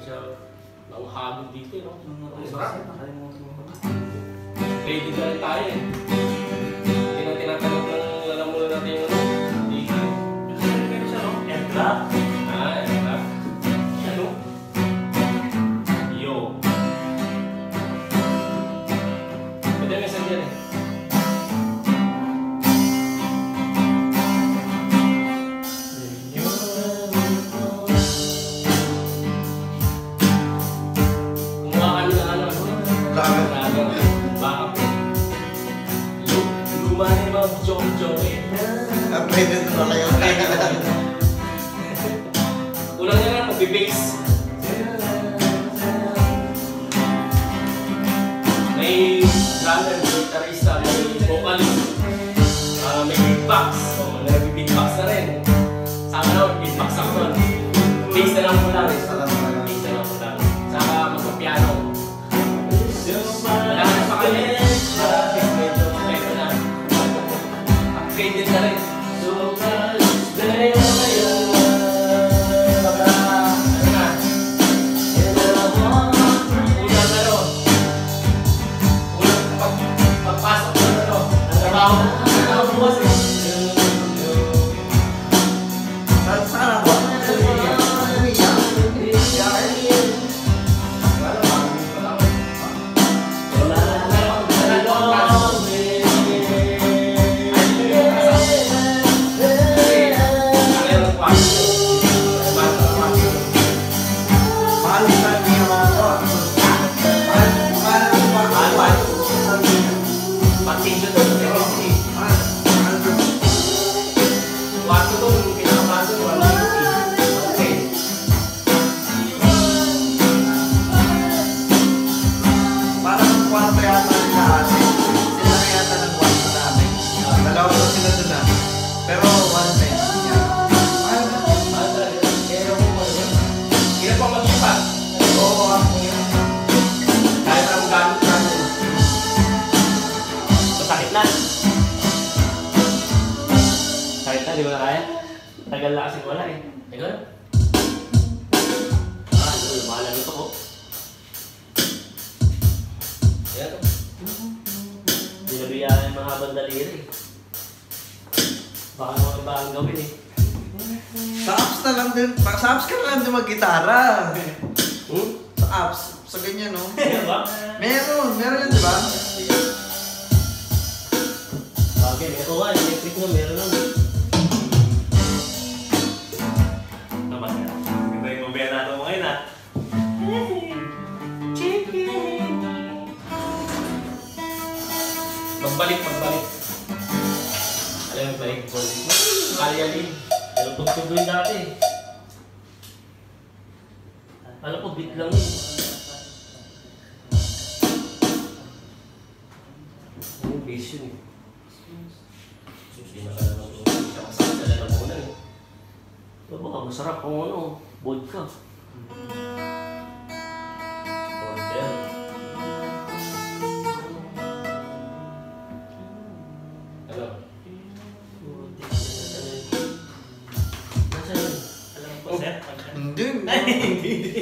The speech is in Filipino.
siya nauhabog dito, eh, no? Ready na rin tayo eh. Unang nga lang, magbe-bass. May drummer, may guitarista, may vocalist, ah, may beatbox. Oo, ako yun. Masakit na. Sakit di mo na kaya? Tagal kasi wala eh. Ah, ito, mahal ito ko. Binabiyaan yung mga habang daliri. Baka mga iba ang gawin eh. Sa din. Sa apps ka lang din mag-gitara. Hmm? Sa apps. Sa ganyan, no? Meron. Meron yan, di ba? Bagay, ito nga, electric na meron lang. Ah. Magbalik, magbalik. Alam mo, balik ko. Kalyalin. Pero tugtog yun dati. Alam ko, beat lang yun. Ano base yun eh? Susi na ka naman ito. Siya kasama sa lalamunan eh. Ito baka masarap kung ano, vodka. Order. Ano? Nasaan yun? Alam ko, sir? Hindi. Ay, hindi.